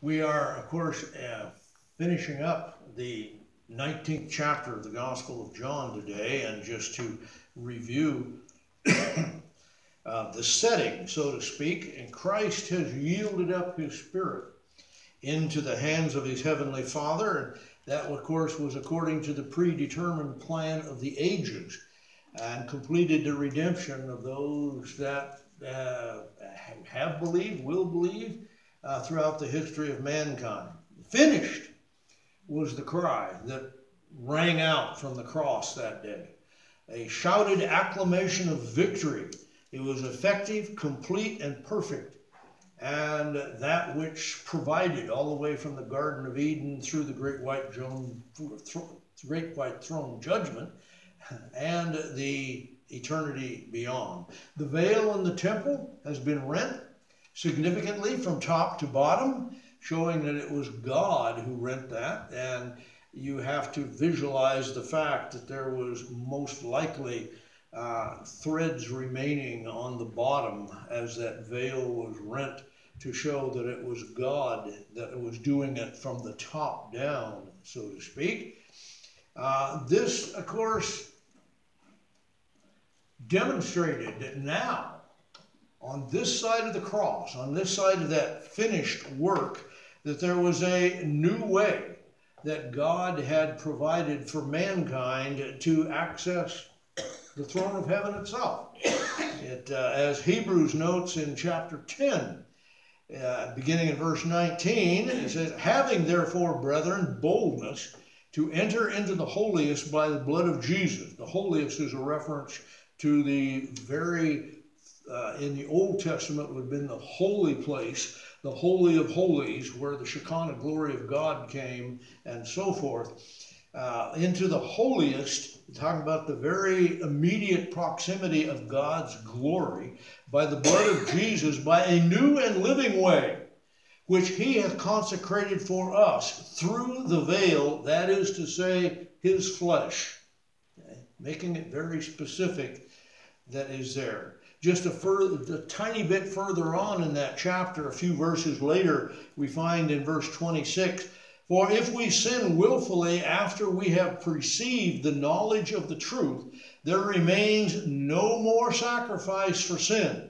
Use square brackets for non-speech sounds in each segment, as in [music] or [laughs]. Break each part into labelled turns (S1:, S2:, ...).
S1: We are, of course, uh, finishing up the 19th chapter of the Gospel of John today, and just to review [coughs] uh, the setting, so to speak, and Christ has yielded up his Spirit into the hands of his heavenly Father, and that, of course, was according to the predetermined plan of the ages, and completed the redemption of those that uh, have believed, will believe, uh, throughout the history of mankind. Finished was the cry that rang out from the cross that day. A shouted acclamation of victory. It was effective, complete, and perfect. And that which provided all the way from the Garden of Eden through the great white throne, great white throne judgment and the eternity beyond. The veil in the temple has been rent significantly from top to bottom, showing that it was God who rent that. And you have to visualize the fact that there was most likely uh, threads remaining on the bottom as that veil was rent to show that it was God that was doing it from the top down, so to speak. Uh, this, of course, demonstrated that now on this side of the cross, on this side of that finished work, that there was a new way that God had provided for mankind to access the throne of heaven itself. It, uh, as Hebrews notes in chapter 10, uh, beginning in verse 19, it says, Having therefore, brethren, boldness to enter into the holiest by the blood of Jesus. The holiest is a reference to the very uh, in the Old Testament would have been the holy place, the Holy of Holies, where the Shekinah glory of God came, and so forth, uh, into the holiest, talking about the very immediate proximity of God's glory by the blood of Jesus, by a new and living way, which he hath consecrated for us through the veil, that is to say, his flesh. Okay? Making it very specific that is there just a, a tiny bit further on in that chapter, a few verses later, we find in verse 26 For if we sin willfully after we have perceived the knowledge of the truth, there remains no more sacrifice for sin,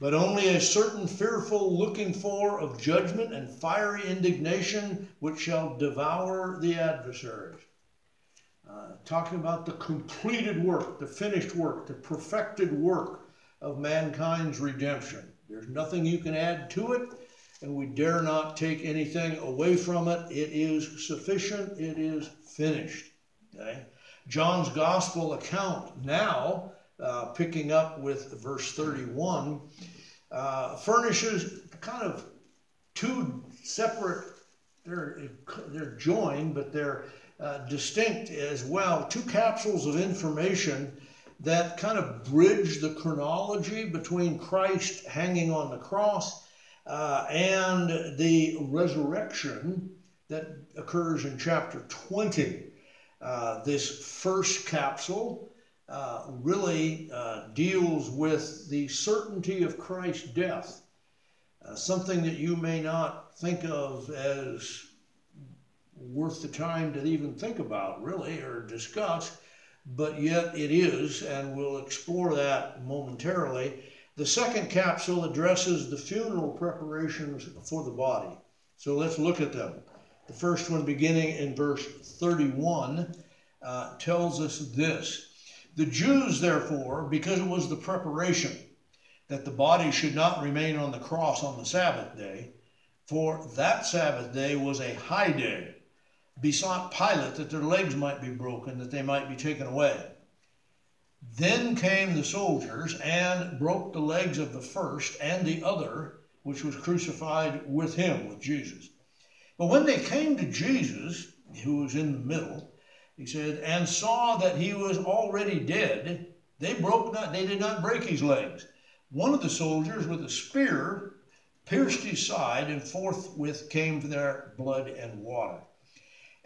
S1: but only a certain fearful looking for of judgment and fiery indignation which shall devour the adversaries. Uh, talking about the completed work, the finished work, the perfected work of mankind's redemption. There's nothing you can add to it, and we dare not take anything away from it. It is sufficient, it is finished. Okay? John's gospel account now, uh, picking up with verse 31, uh, furnishes kind of two separate, they're, they're joined, but they're uh, distinct as well, two capsules of information that kind of bridge the chronology between Christ hanging on the cross uh, and the resurrection that occurs in chapter 20. Uh, this first capsule uh, really uh, deals with the certainty of Christ's death, uh, something that you may not think of as worth the time to even think about, really, or discuss but yet it is, and we'll explore that momentarily. The second capsule addresses the funeral preparations for the body. So let's look at them. The first one, beginning in verse 31, uh, tells us this The Jews, therefore, because it was the preparation that the body should not remain on the cross on the Sabbath day, for that Sabbath day was a high day besought Pilate that their legs might be broken, that they might be taken away. Then came the soldiers and broke the legs of the first and the other, which was crucified with him, with Jesus. But when they came to Jesus, who was in the middle, he said, and saw that he was already dead, they broke not, they did not break his legs. One of the soldiers with a spear pierced his side, and forthwith came there blood and water.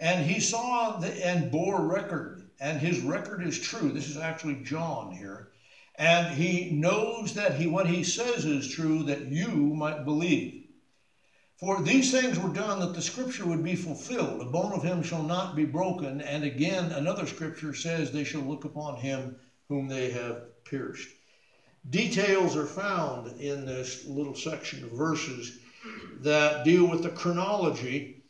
S1: And he saw the, and bore record, and his record is true. This is actually John here. And he knows that he what he says is true that you might believe. For these things were done that the scripture would be fulfilled. A bone of him shall not be broken. And again, another scripture says, They shall look upon him whom they have pierced. Details are found in this little section of verses that deal with the chronology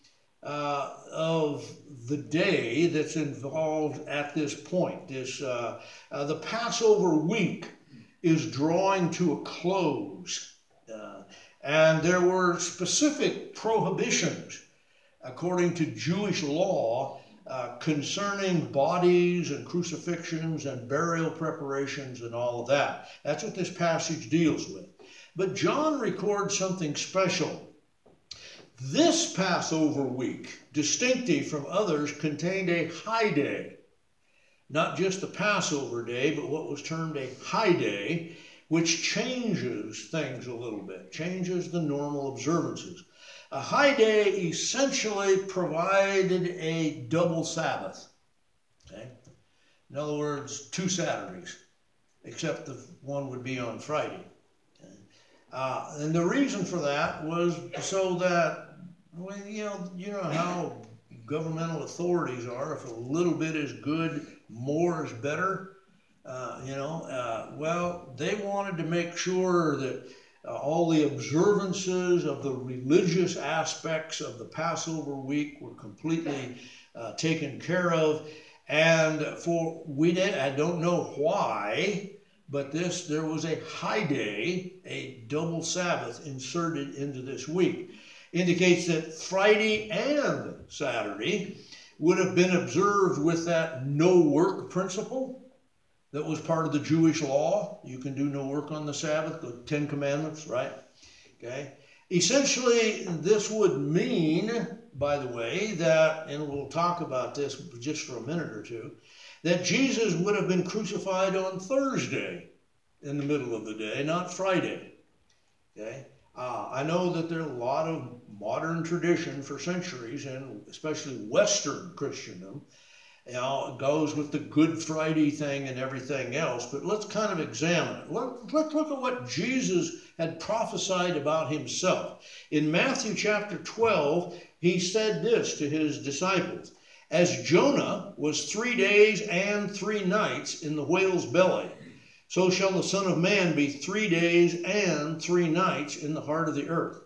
S1: uh, of the day that's involved at this point. This uh, uh, the Passover week is drawing to a close. And there were specific prohibitions, according to Jewish law, uh, concerning bodies and crucifixions and burial preparations and all of that. That's what this passage deals with. But John records something special. This Passover week, distinctive from others, contained a high day. Not just the Passover day, but what was termed a high day which changes things a little bit, changes the normal observances. A high day essentially provided a double Sabbath. Okay? In other words, two Saturdays, except the one would be on Friday. Uh, and the reason for that was so that, well, you know, you know how governmental authorities are. If a little bit is good, more is better. Uh, you know, uh, well, they wanted to make sure that uh, all the observances of the religious aspects of the Passover week were completely uh, taken care of. And for we did, I don't know why, but this there was a high day, a double Sabbath inserted into this week. Indicates that Friday and Saturday would have been observed with that no work principle that was part of the Jewish law. You can do no work on the Sabbath, the Ten Commandments, right? Okay. Essentially, this would mean, by the way, that, and we'll talk about this just for a minute or two, that Jesus would have been crucified on Thursday in the middle of the day, not Friday. Okay. Uh, I know that there are a lot of modern tradition for centuries, and especially Western Christendom, you know, goes with the Good Friday thing and everything else. But let's kind of examine it. Let, let's look at what Jesus had prophesied about himself. In Matthew chapter 12, he said this to his disciples As Jonah was three days and three nights in the whale's belly, so shall the Son of Man be three days and three nights in the heart of the earth.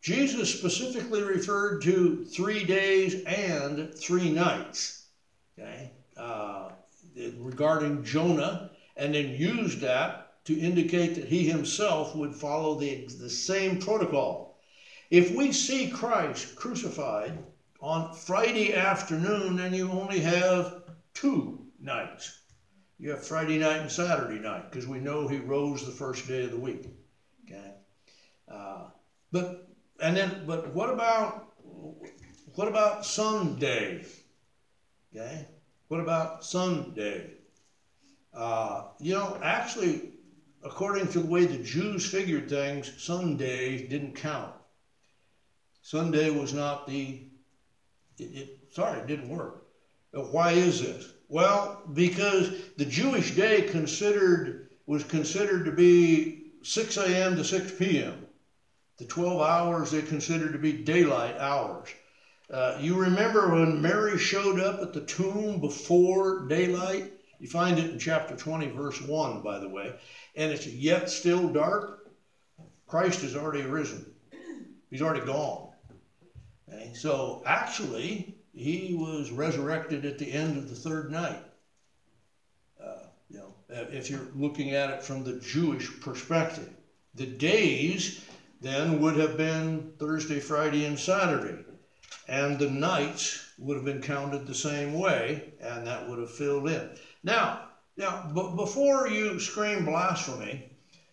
S1: Jesus specifically referred to three days and three nights okay, uh, regarding Jonah, and then used that to indicate that he himself would follow the, the same protocol. If we see Christ crucified on Friday afternoon, then you only have two nights. You have Friday night and Saturday night because we know he rose the first day of the week. Okay, uh, but and then but what about what about Sunday? Okay. What about Sunday? Uh, you know, actually, according to the way the Jews figured things, Sunday didn't count. Sunday was not the, it, it, sorry, it didn't work. Why is this? Well, because the Jewish day considered was considered to be 6 a.m. to 6 p.m. The 12 hours they considered to be daylight hours. Uh, you remember when Mary showed up at the tomb before daylight? You find it in chapter 20, verse 1, by the way. And it's yet still dark. Christ has already risen, he's already gone. Okay? So actually, he was resurrected at the end of the third night. Uh, you know, if you're looking at it from the Jewish perspective, the days then would have been Thursday, Friday, and Saturday and the nights would have been counted the same way, and that would have filled in. Now, now, but before you scream blasphemy,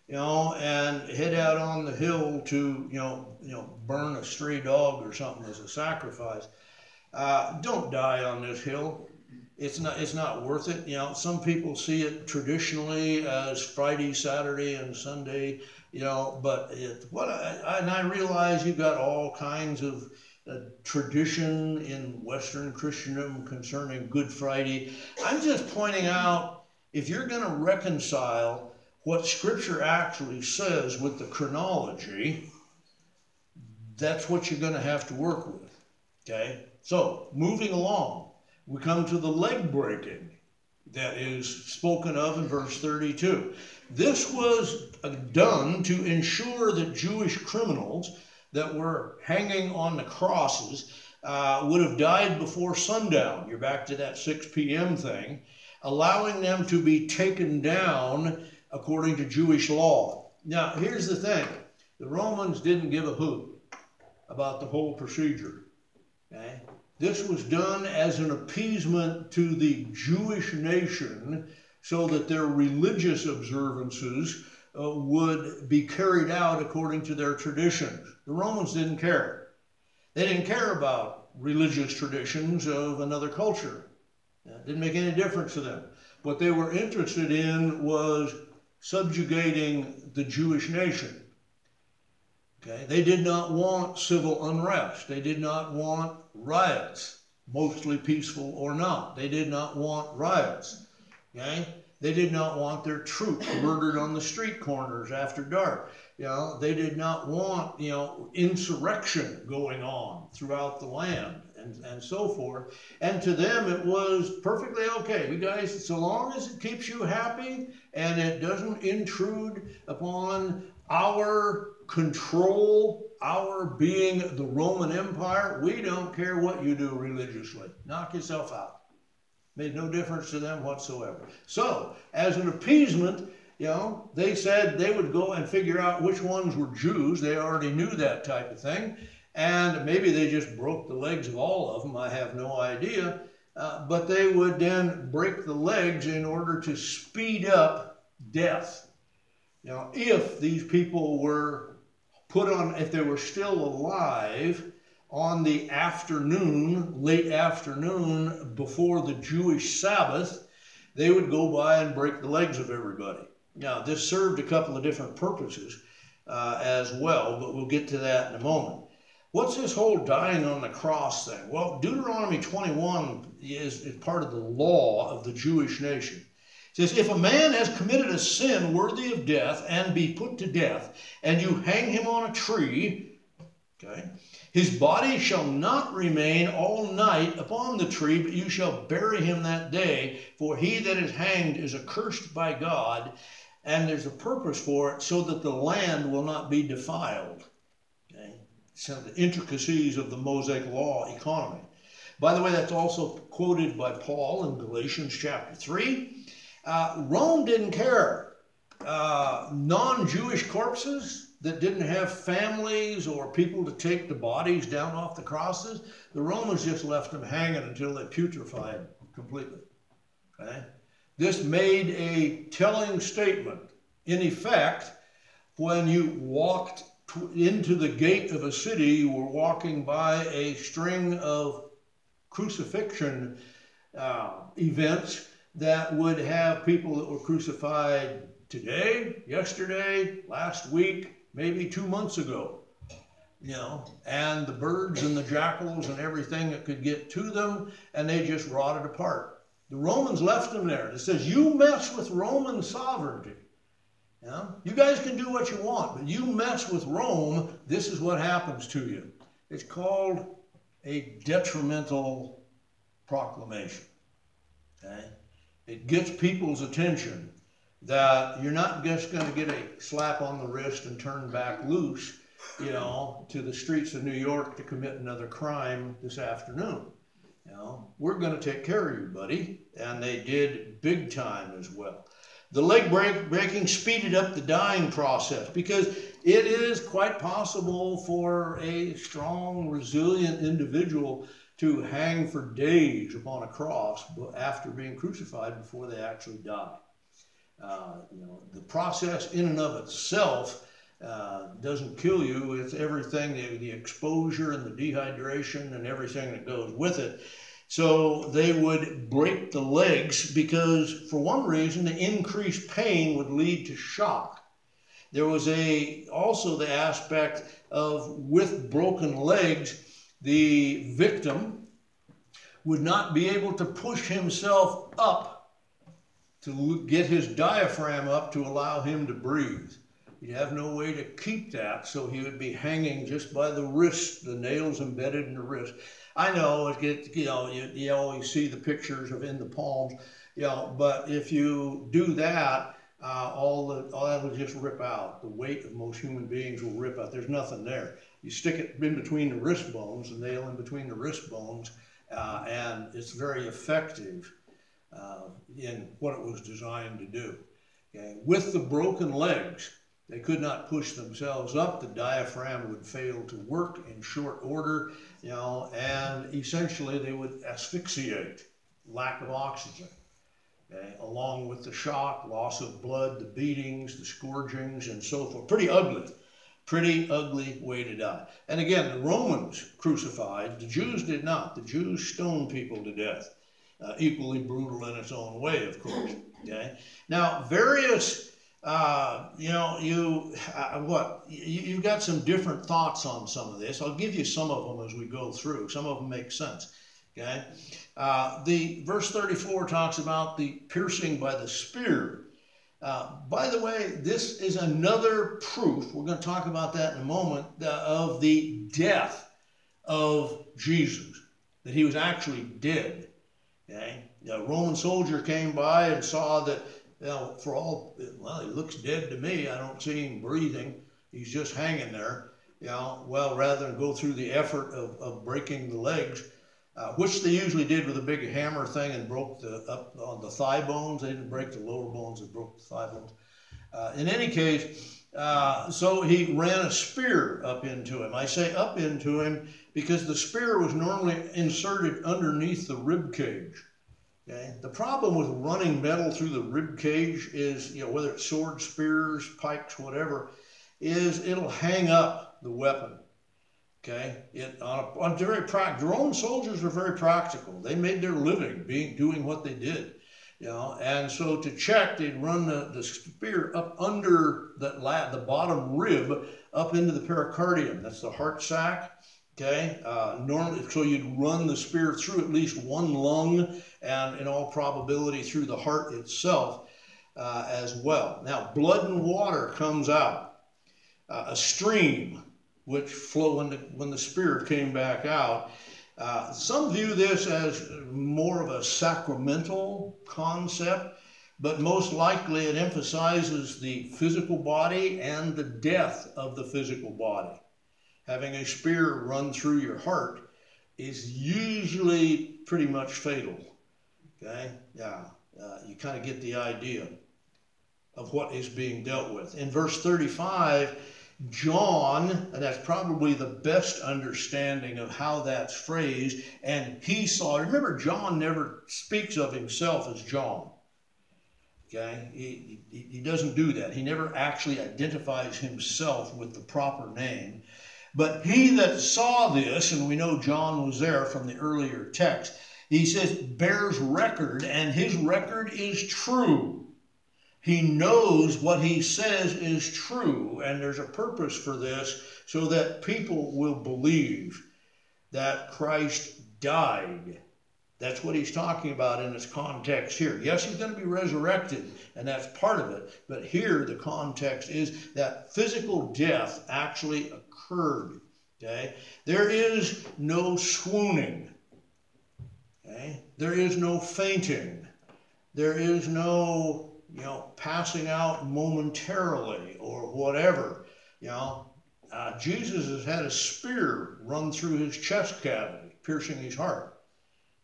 S1: you know, and head out on the hill to, you know, you know, burn a stray dog or something as a sacrifice, uh, don't die on this hill. It's not, it's not worth it. You know, some people see it traditionally as Friday, Saturday, and Sunday. You know, but it, what I, and I realize you've got all kinds of a tradition in Western Christendom concerning Good Friday. I'm just pointing out if you're going to reconcile what Scripture actually says with the chronology, that's what you're going to have to work with. Okay? So, moving along, we come to the leg breaking that is spoken of in verse 32. This was done to ensure that Jewish criminals that were hanging on the crosses uh, would have died before sundown. You're back to that 6 p.m. thing, allowing them to be taken down according to Jewish law. Now, here's the thing the Romans didn't give a hoot about the whole procedure. Okay? This was done as an appeasement to the Jewish nation so that their religious observances uh, would be carried out according to their traditions. The Romans didn't care. They didn't care about religious traditions of another culture. It didn't make any difference to them. What they were interested in was subjugating the Jewish nation. Okay? They did not want civil unrest. They did not want riots, mostly peaceful or not. They did not want riots. Okay? They did not want their troops murdered on the street corners after dark. You know, they did not want, you know, insurrection going on throughout the land and, and so forth. And to them, it was perfectly okay. You guys, so long as it keeps you happy and it doesn't intrude upon our control, our being the Roman Empire, we don't care what you do religiously. Knock yourself out. Made no difference to them whatsoever. So, as an appeasement, you know, they said they would go and figure out which ones were Jews. They already knew that type of thing. And maybe they just broke the legs of all of them. I have no idea. Uh, but they would then break the legs in order to speed up death. Now, if these people were put on, if they were still alive, on the afternoon, late afternoon before the Jewish Sabbath, they would go by and break the legs of everybody. Now, this served a couple of different purposes uh, as well, but we'll get to that in a moment. What's this whole dying on the cross thing? Well, Deuteronomy 21 is, is part of the law of the Jewish nation. It says, If a man has committed a sin worthy of death and be put to death, and you hang him on a tree, okay, his body shall not remain all night upon the tree, but you shall bury him that day. For he that is hanged is accursed by God, and there's a purpose for it so that the land will not be defiled. Okay? So the intricacies of the Mosaic law economy. By the way, that's also quoted by Paul in Galatians chapter 3. Uh, Rome didn't care. Uh, non Jewish corpses, that didn't have families or people to take the bodies down off the crosses. The Romans just left them hanging until they putrefied completely. Okay? This made a telling statement. In effect, when you walked into the gate of a city, you were walking by a string of crucifixion uh, events that would have people that were crucified today, yesterday, last week, maybe two months ago, you know, and the birds and the jackals and everything that could get to them, and they just rotted apart. The Romans left them there. It says, you mess with Roman sovereignty. You, know? you guys can do what you want, but you mess with Rome, this is what happens to you. It's called a detrimental proclamation. Okay? It gets people's attention that you're not just going to get a slap on the wrist and turn back loose, you know, to the streets of New York to commit another crime this afternoon. You know, we're going to take care of you, buddy. And they did big time as well. The leg break, breaking speeded up the dying process because it is quite possible for a strong, resilient individual to hang for days upon a cross after being crucified before they actually die. Uh, you know, the process in and of itself uh, doesn't kill you. It's everything, the, the exposure and the dehydration and everything that goes with it. So they would break the legs because, for one reason, the increased pain would lead to shock. There was a also the aspect of with broken legs, the victim would not be able to push himself up to get his diaphragm up to allow him to breathe. He'd have no way to keep that, so he would be hanging just by the wrist, the nails embedded in the wrist. I know it gets, you know, you, you always see the pictures of in the palms, you know, but if you do that, uh, all the all that will just rip out. The weight of most human beings will rip out. There's nothing there. You stick it in between the wrist bones, the nail in between the wrist bones, uh, and it's very effective uh, in what it was designed to do. Okay? With the broken legs, they could not push themselves up. The diaphragm would fail to work in short order, you know, and essentially they would asphyxiate, lack of oxygen. Okay? Along with the shock, loss of blood, the beatings, the scourgings, and so forth. Pretty ugly. Pretty ugly way to die. And again, the Romans crucified, the Jews did not. The Jews stoned people to death. Uh, equally brutal in its own way, of course. Okay. Now, various uh, you know, you uh, what you, have got some different thoughts on some of this. I'll give you some of them as we go through. Some of them make sense. Okay, uh, the verse 34 talks about the piercing by the spear. Uh, by the way, this is another proof. We're going to talk about that in a moment uh, of the death of Jesus, that he was actually dead. Okay, a Roman soldier came by and saw that you know, for all, well, he looks dead to me. I don't see him breathing. He's just hanging there. You know, well, rather than go through the effort of, of breaking the legs, uh, which they usually did with a big hammer thing and broke the up on the thigh bones. They didn't break the lower bones; they broke the thigh bones. Uh, in any case, uh, so he ran a spear up into him. I say up into him because the spear was normally inserted underneath the rib cage. Okay? The problem with running metal through the rib cage is, you know, whether it's swords, spears, pikes, whatever, is it'll hang up the weapon. Okay, it on, a, on very practical. Roman soldiers were very practical. They made their living being doing what they did, you know. And so to check, they'd run the, the spear up under the the bottom rib, up into the pericardium. That's the heart sac. Okay, uh, normally, so you'd run the spear through at least one lung and in all probability through the heart itself uh, as well. Now, blood and water comes out. Uh, a stream which flowed when the, when the spear came back out. Uh, some view this as more of a sacramental concept, but most likely it emphasizes the physical body and the death of the physical body having a spear run through your heart is usually pretty much fatal. Okay? Yeah. Uh, you kind of get the idea of what is being dealt with. In verse 35, John, and that's probably the best understanding of how that's phrased, and he saw, remember, John never speaks of himself as John. Okay? He, he, he doesn't do that. He never actually identifies himself with the proper name. But he that saw this, and we know John was there from the earlier text, he says, bears record, and his record is true. He knows what he says is true, and there's a purpose for this so that people will believe that Christ died that's what he's talking about in this context here. Yes, he's going to be resurrected, and that's part of it. But here, the context is that physical death actually occurred. Okay? There is no swooning. Okay? There is no fainting. There is no, you know, passing out momentarily or whatever. You know, uh, Jesus has had a spear run through his chest cavity, piercing his heart.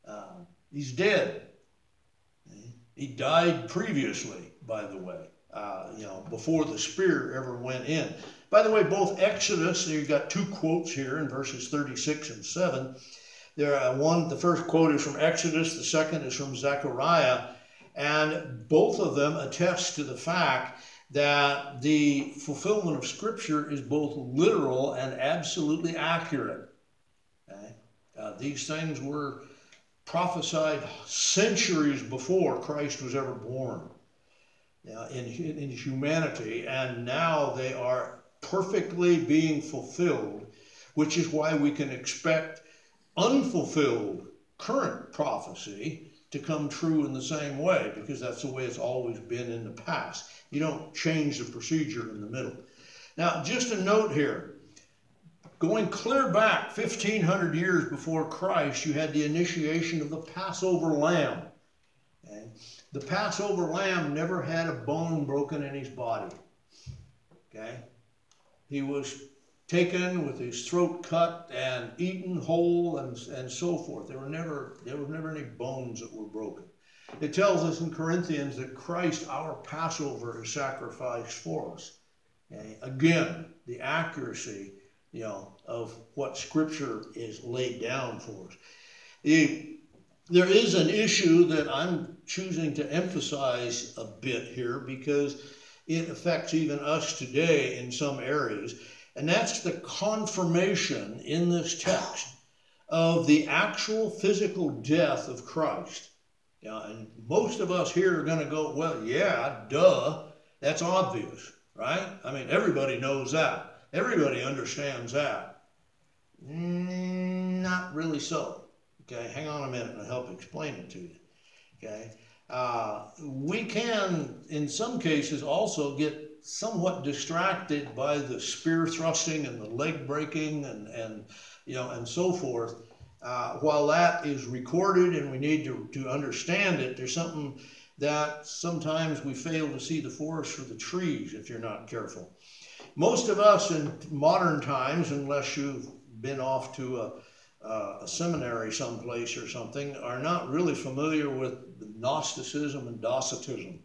S1: Uh, he's dead. He died previously, by the way, uh, you know, before the spear ever went in. By the way, both Exodus, you've got two quotes here in verses 36 and 7. There are one, the first quote is from Exodus, the second is from Zechariah, and both of them attest to the fact that the fulfillment of Scripture is both literal and absolutely accurate. Okay? Uh, these things were prophesied centuries before Christ was ever born in, in humanity, and now they are perfectly being fulfilled, which is why we can expect unfulfilled current prophecy to come true in the same way because that's the way it's always been in the past. You don't change the procedure in the middle. Now, just a note here. Going clear back 1500 years before Christ, you had the initiation of the Passover lamb. Okay? The Passover lamb never had a bone broken in his body. Okay? He was taken with his throat cut and eaten whole and, and so forth. There were never there were never any bones that were broken. It tells us in Corinthians that Christ, our Passover, is sacrificed for us. Okay? Again, the accuracy, you know, of what Scripture is laid down for us. The, there is an issue that I'm choosing to emphasize a bit here because it affects even us today in some areas, and that's the confirmation in this text of the actual physical death of Christ. Yeah, and most of us here are going to go, well, yeah, duh, that's obvious, right? I mean, everybody knows that. Everybody understands that. Mm, not really so. Okay, hang on a minute and I'll help explain it to you. Okay, uh, we can, in some cases, also get somewhat distracted by the spear thrusting and the leg breaking and, and you know and so forth. Uh, while that is recorded and we need to, to understand it, there's something that sometimes we fail to see the forest for the trees if you're not careful. Most of us in modern times, unless you've been off to a, uh, a seminary someplace or something, are not really familiar with Gnosticism and Docetism.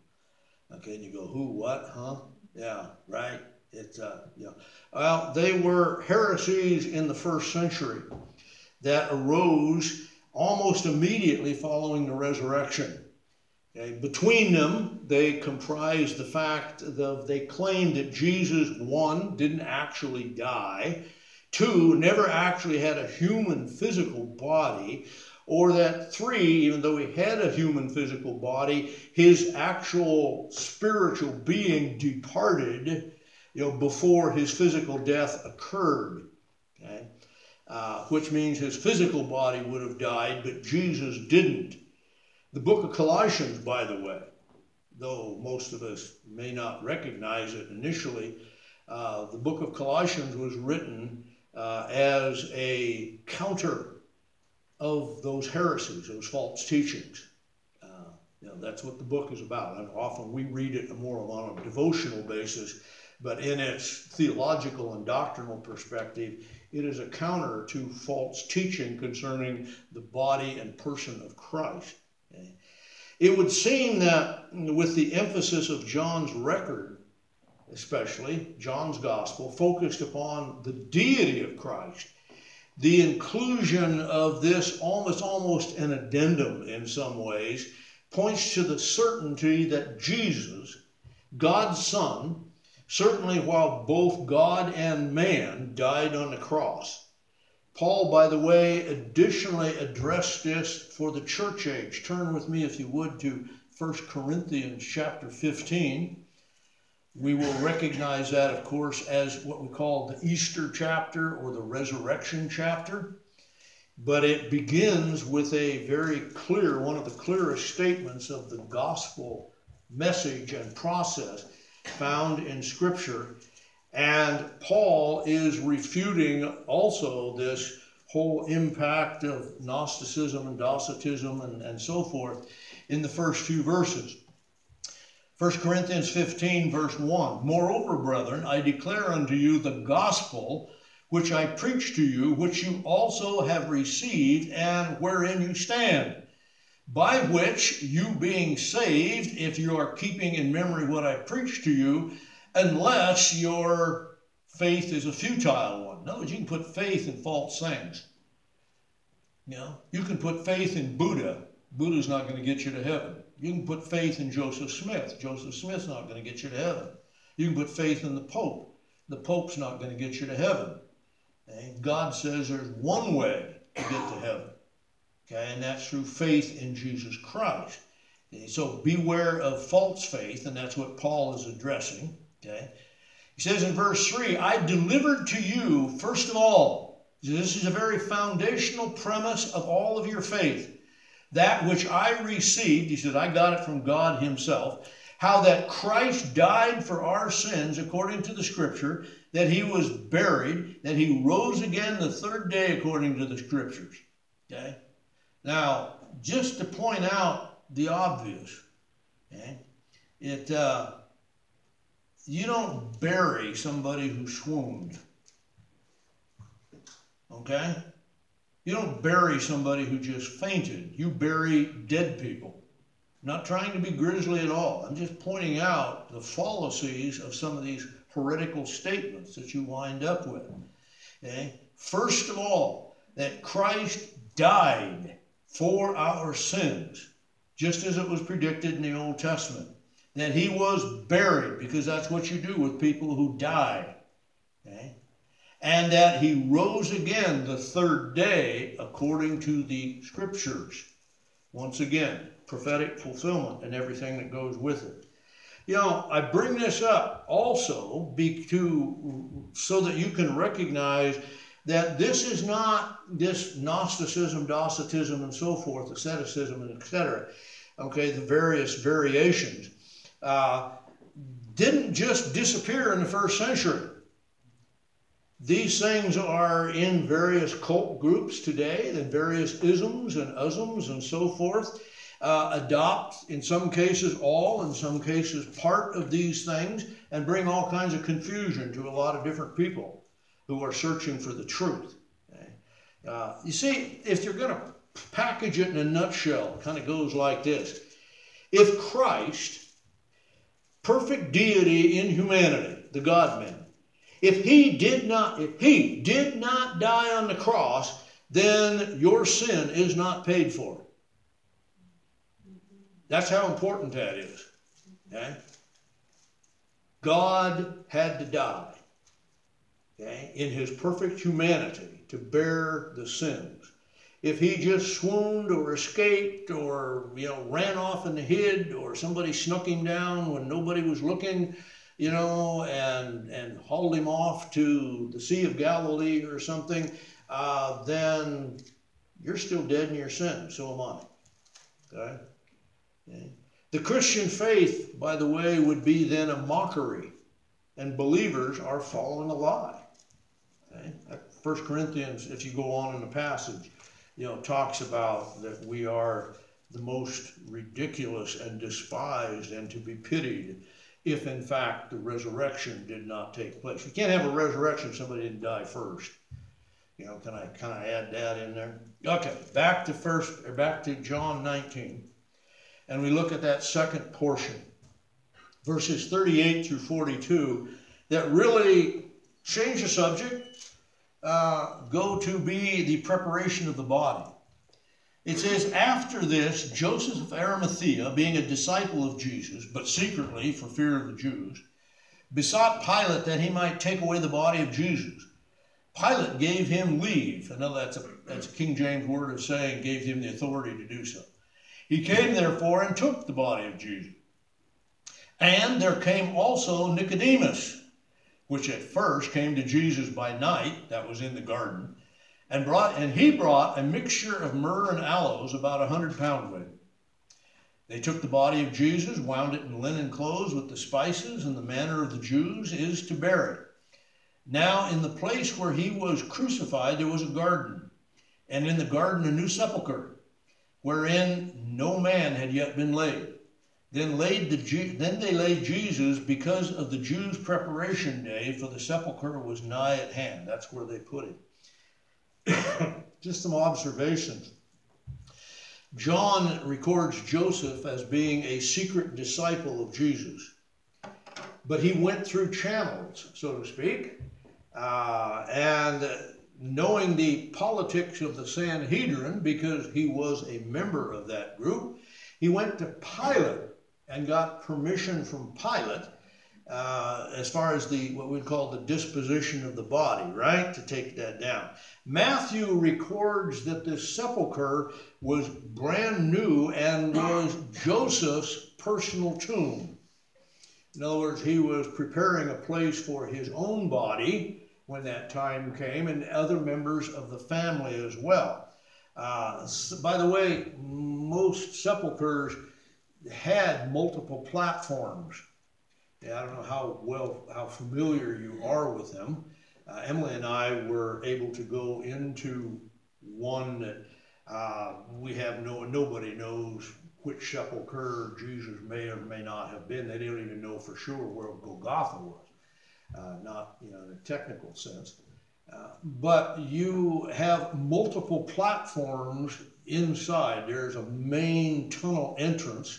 S1: Okay, and you go, who, what, huh? Yeah, right. It's uh, yeah. Well, they were heresies in the first century that arose almost immediately following the resurrection. Okay? Between them, they comprised the fact that they claimed that Jesus, one, didn't actually die, two, never actually had a human physical body, or that three, even though he had a human physical body, his actual spiritual being departed, you know, before his physical death occurred. Okay? Uh, which means his physical body would have died, but Jesus didn't. The book of Colossians, by the way, though most of us may not recognize it initially, uh, the book of Colossians was written uh, as a counter of those heresies, those false teachings. Uh, you know, that's what the book is about. And often we read it more on a devotional basis, but in its theological and doctrinal perspective, it is a counter to false teaching concerning the body and person of Christ. Okay? It would seem that with the emphasis of John's record, especially John's gospel, focused upon the deity of Christ the inclusion of this almost almost an addendum in some ways points to the certainty that Jesus, God's Son, certainly while both God and man died on the cross. Paul, by the way, additionally addressed this for the church age. Turn with me, if you would, to 1 Corinthians chapter 15. We will recognize that, of course, as what we call the Easter chapter or the resurrection chapter. But it begins with a very clear, one of the clearest statements of the gospel message and process found in Scripture. And Paul is refuting also this whole impact of Gnosticism and Docetism and, and so forth in the first few verses. 1 Corinthians 15, verse 1 Moreover, brethren, I declare unto you the gospel which I preached to you, which you also have received, and wherein you stand, by which you being saved, if you are keeping in memory what I preached to you, unless your faith is a futile one. In other words, you can put faith in false things. You know, you can put faith in Buddha. Buddha's not going to get you to heaven. You can put faith in Joseph Smith. Joseph Smith's not going to get you to heaven. You can put faith in the Pope. The Pope's not going to get you to heaven. Okay? God says there's one way to get to heaven. Okay, and that's through faith in Jesus Christ. Okay? So beware of false faith, and that's what Paul is addressing. Okay. He says in verse 3, I delivered to you, first of all, this is a very foundational premise of all of your faith that which I received, he said, I got it from God himself, how that Christ died for our sins according to the scripture, that he was buried, that he rose again the third day according to the scriptures. Okay? Now, just to point out the obvious, okay? It, uh, you don't bury somebody who swooned. Okay? You don't bury somebody who just fainted. You bury dead people. I'm not trying to be grisly at all. I'm just pointing out the fallacies of some of these heretical statements that you wind up with. Okay? First of all, that Christ died for our sins, just as it was predicted in the Old Testament. That he was buried, because that's what you do with people who die. Okay? And that he rose again the third day according to the scriptures. Once again, prophetic fulfillment and everything that goes with it. You know, I bring this up also be to, so that you can recognize that this is not this Gnosticism, Docetism, and so forth, asceticism, and etc. Okay, the various variations uh, didn't just disappear in the first century. These things are in various cult groups today, and various isms and usms and so forth uh, adopt, in some cases, all, in some cases, part of these things, and bring all kinds of confusion to a lot of different people who are searching for the truth. Okay? Uh, you see, if you're going to package it in a nutshell, it kind of goes like this If Christ, perfect deity in humanity, the God man, if he did not, if he did not die on the cross, then your sin is not paid for. That's how important that is. Okay? God had to die okay, in his perfect humanity to bear the sins. If he just swooned or escaped or you know ran off and hid or somebody snuck him down when nobody was looking, you know, and and hauled him off to the Sea of Galilee or something, uh, then you're still dead in your sin. So am I. Okay. Okay? The Christian faith, by the way, would be then a mockery, and believers are following a lie. Okay? First Corinthians, if you go on in the passage, you know, talks about that we are the most ridiculous and despised and to be pitied if in fact the resurrection did not take place. You can't have a resurrection if somebody didn't die first. You know, can I kind of add that in there? Okay, back to first or back to John 19 and we look at that second portion, verses 38 through 42, that really change the subject, uh, go to be the preparation of the body. It says, After this, Joseph of Arimathea, being a disciple of Jesus, but secretly for fear of the Jews, besought Pilate that he might take away the body of Jesus. Pilate gave him leave. I know that's a, that's a King James word of saying gave him the authority to do so. He came therefore and took the body of Jesus. And there came also Nicodemus, which at first came to Jesus by night, that was in the garden, and brought and he brought a mixture of myrrh and aloes, about a hundred pound weight. They took the body of Jesus, wound it in linen clothes with the spices, and the manner of the Jews is to bury it. Now, in the place where he was crucified, there was a garden, and in the garden a new sepulchre wherein no man had yet been laid. Then laid the then they laid Jesus because of the Jews' preparation day, for the sepulchre was nigh at hand. That's where they put him. [laughs] Just some observations. John records Joseph as being a secret disciple of Jesus, but he went through channels, so to speak, uh, and knowing the politics of the Sanhedrin, because he was a member of that group, he went to Pilate and got permission from Pilate uh, as far as the what we'd call the disposition of the body, right? To take that down. Matthew records that this sepulcher was brand new and was Joseph's personal tomb. In other words, he was preparing a place for his own body when that time came, and other members of the family as well. Uh, by the way, most sepulchres had multiple platforms. Yeah, I don't know how well, how familiar you are with them. Uh, Emily and I were able to go into one that uh, we have no, nobody knows which sepulcher Jesus may or may not have been. They don't even know for sure where Golgotha was, uh, not you know in a technical sense. Uh, but you have multiple platforms inside. There's a main tunnel entrance,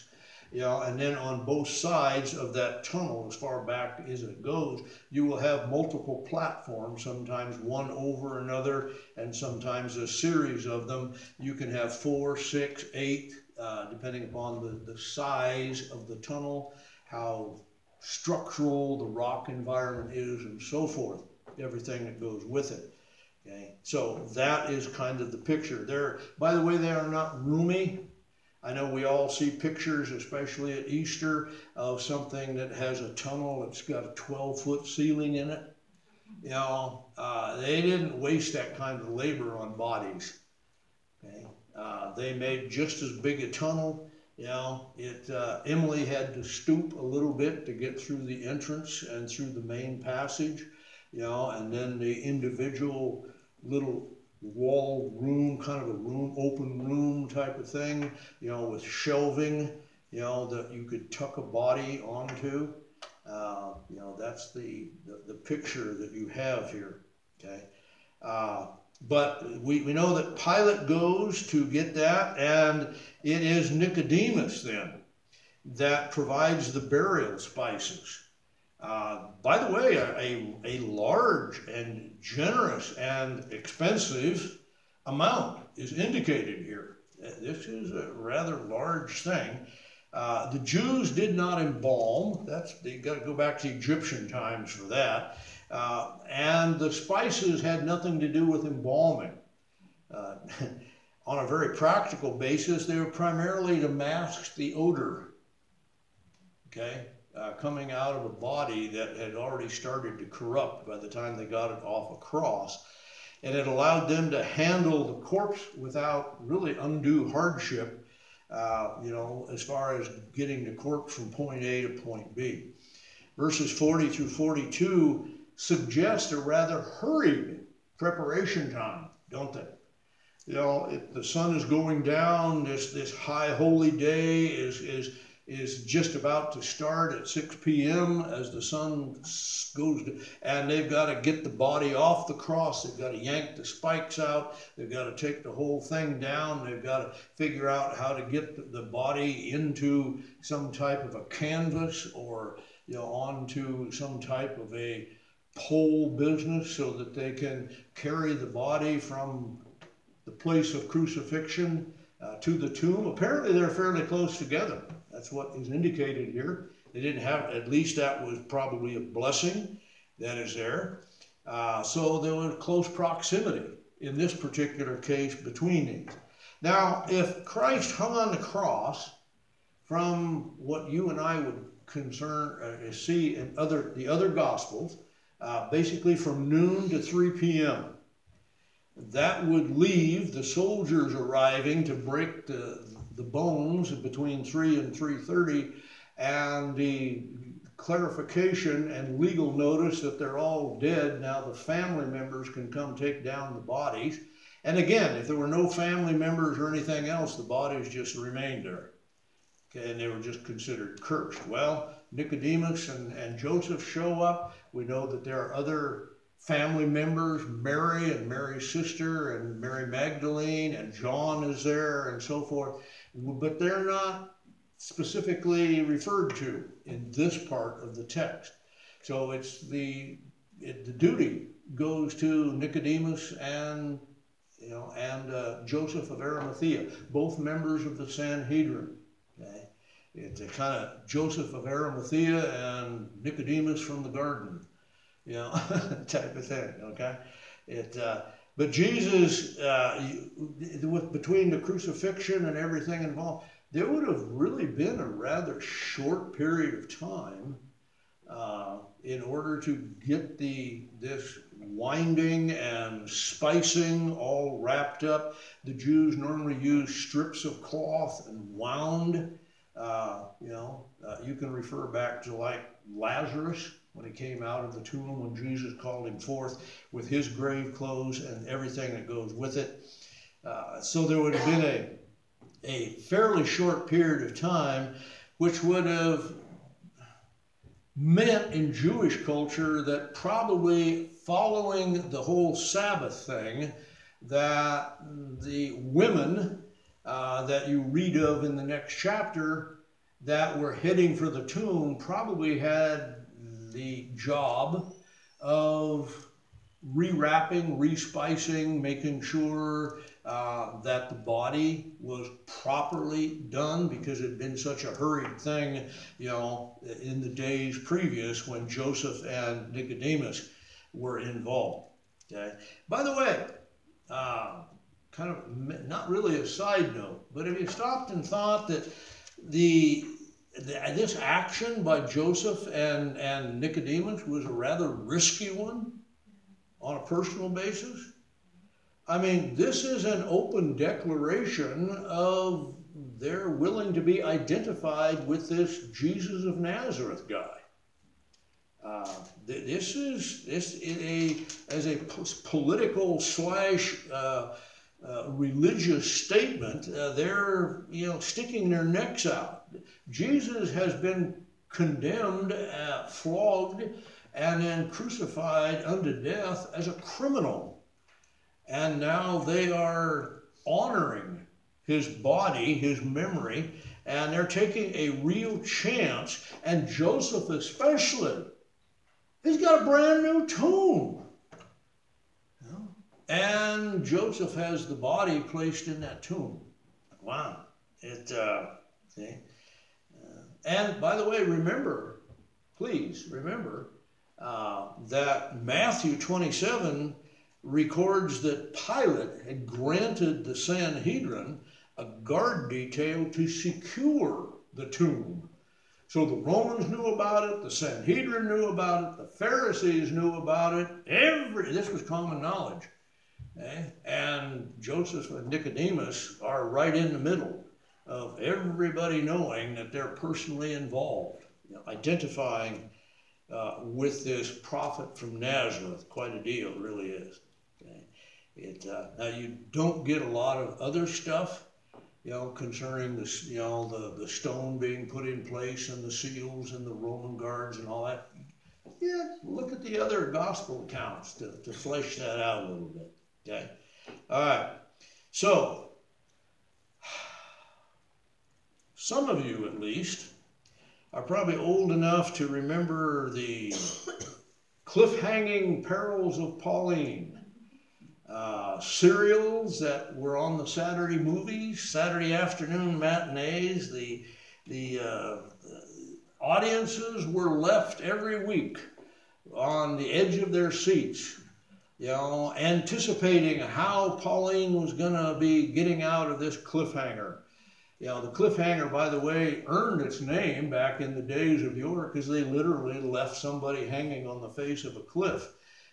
S1: know, and then on both sides of that tunnel, as far back as it goes, you will have multiple platforms, sometimes one over another, and sometimes a series of them. You can have four, six, eight, uh, depending upon the, the size of the tunnel, how structural the rock environment is, and so forth everything that goes with it. Okay, so that is kind of the picture. There, by the way, they are not roomy. I know we all see pictures, especially at Easter, of something that has a tunnel that's got a 12 foot ceiling in it. You know, uh, they didn't waste that kind of labor on bodies. Okay, uh, they made just as big a tunnel. You know, it uh, Emily had to stoop a little bit to get through the entrance and through the main passage you know, and then the individual little wall room, kind of a room, open room type of thing, you know, with shelving, you know, that you could tuck a body onto. Uh, you know, that's the, the, the, picture that you have here, okay? Uh, but we, we know that Pilate goes to get that, and it is Nicodemus then that provides the burial spices. Uh, by the way, a, a large and generous and expensive amount is indicated here. This is a rather large thing. Uh, the Jews did not embalm. That's you got to go back to Egyptian times for that. Uh, and the spices had nothing to do with embalming. Uh, [laughs] on a very practical basis, they were primarily to mask the odor. Okay, uh, coming out of a body that had already started to corrupt by the time they got it off a cross. And it allowed them to handle the corpse without really undue hardship, uh, you know, as far as getting the corpse from point A to point B. Verses 40 through 42 suggest a rather hurried preparation time, don't they? You know, if the sun is going down, this, this high holy day is, is is just about to start at 6 p.m. as the sun goes, and they've got to get the body off the cross. They've got to yank the spikes out. They've got to take the whole thing down. They've got to figure out how to get the body into some type of a canvas or you know onto some type of a pole business so that they can carry the body from the place of crucifixion uh, to the tomb. Apparently, they're fairly close together. That's what is indicated here. They didn't have, at least that was probably a blessing that is there. Uh, so there was close proximity in this particular case between these. Now, if Christ hung on the cross from what you and I would concern uh, see in other the other gospels, uh, basically from noon to 3 p.m. That would leave the soldiers arriving to break the, the bones between 3 and 3.30 and the clarification and legal notice that they're all dead. Now the family members can come take down the bodies. And again, if there were no family members or anything else, the bodies just remained there. Okay, and they were just considered cursed. Well, Nicodemus and, and Joseph show up. We know that there are other family members, Mary and Mary's sister, and Mary Magdalene, and John is there, and so forth but they're not specifically referred to in this part of the text. So it's the it, the duty goes to Nicodemus and you know and uh, Joseph of Arimathea, both members of the Sanhedrin. Okay, it's a kind of Joseph of Arimathea and Nicodemus from the garden, you know, [laughs] type of thing. Okay, it. Uh, but Jesus, uh, between the crucifixion and everything involved, there would have really been a rather short period of time uh, in order to get the this winding and spicing all wrapped up. The Jews normally used strips of cloth and wound. Uh, you know, uh, you can refer back to like Lazarus when he came out of the tomb when Jesus called him forth with his grave clothes and everything that goes with it. Uh, so there would have been a, a fairly short period of time which would have meant in Jewish culture that probably following the whole Sabbath thing, that the women uh, that you read of in the next chapter that were heading for the tomb probably had the job of rewrapping, respicing, making sure uh, that the body was properly done because it had been such a hurried thing, you know, in the days previous when Joseph and Nicodemus were involved. Okay. By the way, uh, kind of not really a side note, but have you stopped and thought that the, the this action by Joseph and, and Nicodemus was a rather risky one on a personal basis? I mean, this is an open declaration of they're willing to be identified with this Jesus of Nazareth guy. Uh, this is this a as a political slash uh, religious statement. Uh, they're you know sticking their necks out. Jesus has been condemned, uh, flogged, and then crucified unto death as a criminal, and now they are honoring his body, his memory, and they're taking a real chance. And Joseph especially He's got a brand new tomb. And Joseph has the body placed in that tomb. Wow. It, uh, see? Uh, and by the way, remember, please remember uh, that Matthew 27 records that Pilate had granted the Sanhedrin a guard detail to secure the tomb. So the Romans knew about it, the Sanhedrin knew about it, the Pharisees knew about it. Every this was common knowledge. Okay? Eh? And Joseph and Nicodemus are right in the middle of everybody knowing that they're personally involved, you know, identifying uh, with this prophet from Nazareth. Quite a deal, really is. Okay? It, uh, now you don't get a lot of other stuff you know, concerning the, you know, the, the stone being put in place and the seals and the Roman guards and all that. Yeah, look at the other gospel accounts to, to flesh that out a little bit. Okay? All right. So, some of you at least are probably old enough to remember the cliff-hanging perils of Pauline uh, serials that were on the Saturday movies, Saturday afternoon matinees. The, the, uh, audiences were left every week on the edge of their seats, you know, anticipating how Pauline was going to be getting out of this cliffhanger. You know, the cliffhanger, by the way, earned its name back in the days of yore because they literally left somebody hanging on the face of a cliff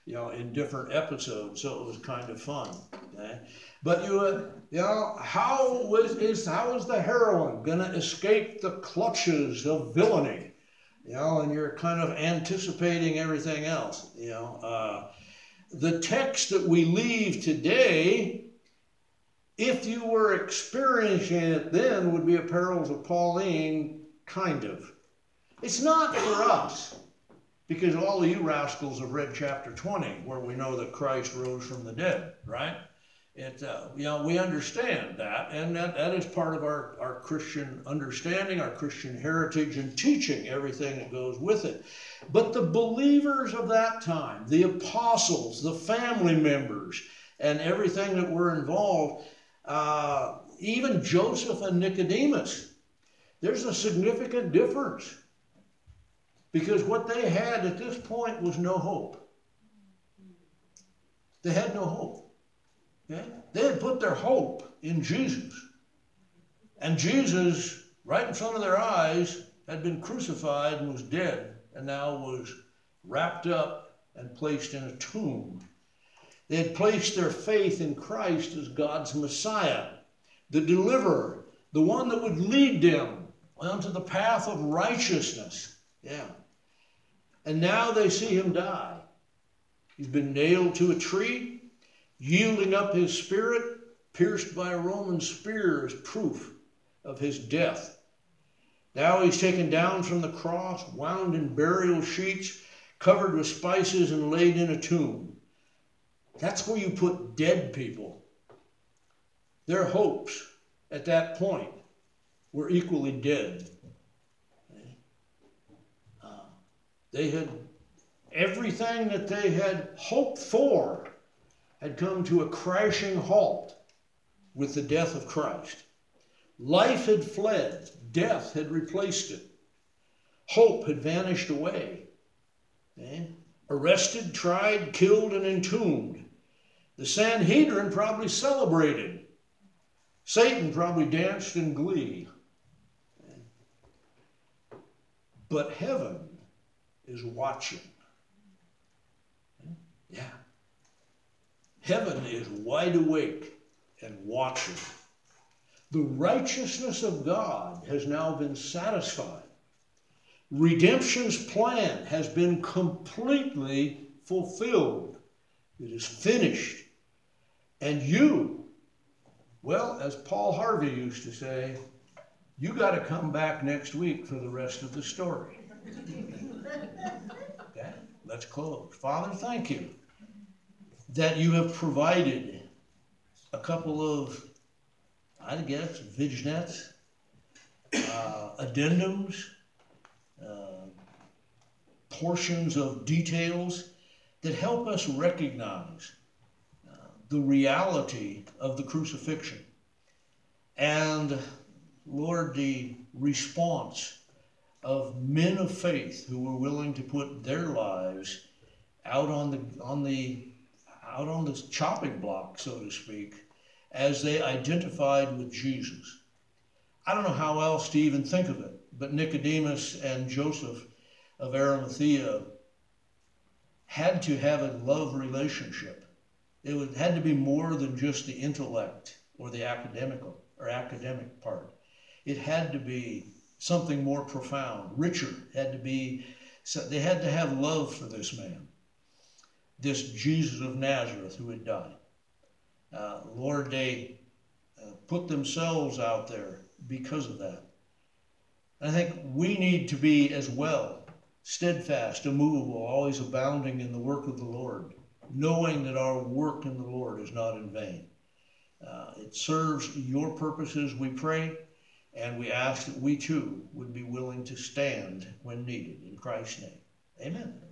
S1: you know, in different episodes, so it was kind of fun. Okay? But you, uh, you know, how was is how is the heroine gonna escape the clutches of villainy? You know, and you're kind of anticipating everything else. You know, uh, the text that we leave today, if you were experiencing it then, would be a perils of Pauline, kind of. It's not for us. Because all of you rascals have read chapter 20, where we know that Christ rose from the dead, right? It, uh, you know, we understand that, and that, that is part of our, our Christian understanding, our Christian heritage, and teaching everything that goes with it. But the believers of that time, the apostles, the family members, and everything that were involved, uh, even Joseph and Nicodemus, there's a significant difference. Because what they had at this point was no hope. They had no hope. They had put their hope in Jesus. And Jesus, right in front of their eyes, had been crucified and was dead, and now was wrapped up and placed in a tomb. They had placed their faith in Christ as God's Messiah, the deliverer, the one that would lead them onto the path of righteousness. Yeah. And now they see him die. He's been nailed to a tree, yielding up his spirit, pierced by a Roman spear as proof of his death. Now he's taken down from the cross, wound in burial sheets, covered with spices, and laid in a tomb. That's where you put dead people. Their hopes at that point were equally dead. They had everything that they had hoped for had come to a crashing halt with the death of Christ. Life had fled, death had replaced it. Hope had vanished away. Okay? Arrested, tried, killed, and entombed. The Sanhedrin probably celebrated. Satan probably danced in glee. But heaven is watching. Eh? Yeah. Heaven is wide awake and watching. The righteousness of God has now been satisfied. Redemption's plan has been completely fulfilled. It is finished. And you, well, as Paul Harvey used to say, you got to come back next week for the rest of the story. [laughs] okay, let's close. Father, thank you that you have provided a couple of, I guess, vignettes, uh, addendums, uh, portions of details that help us recognize uh, the reality of the crucifixion. And, Lord, the response of men of faith who were willing to put their lives out on the on the out on the chopping block, so to speak, as they identified with Jesus. I don't know how else to even think of it, but Nicodemus and Joseph of Arimathea had to have a love relationship. It would, had to be more than just the intellect or the academical or academic part. It had to be something more profound, richer. Had to be. So they had to have love for this man this Jesus of Nazareth who had died. Uh, Lord, they uh, put themselves out there because of that. I think we need to be as well steadfast, immovable, always abounding in the work of the Lord, knowing that our work in the Lord is not in vain. Uh, it serves your purposes, we pray, and we ask that we too would be willing to stand when needed. In Christ's name, amen.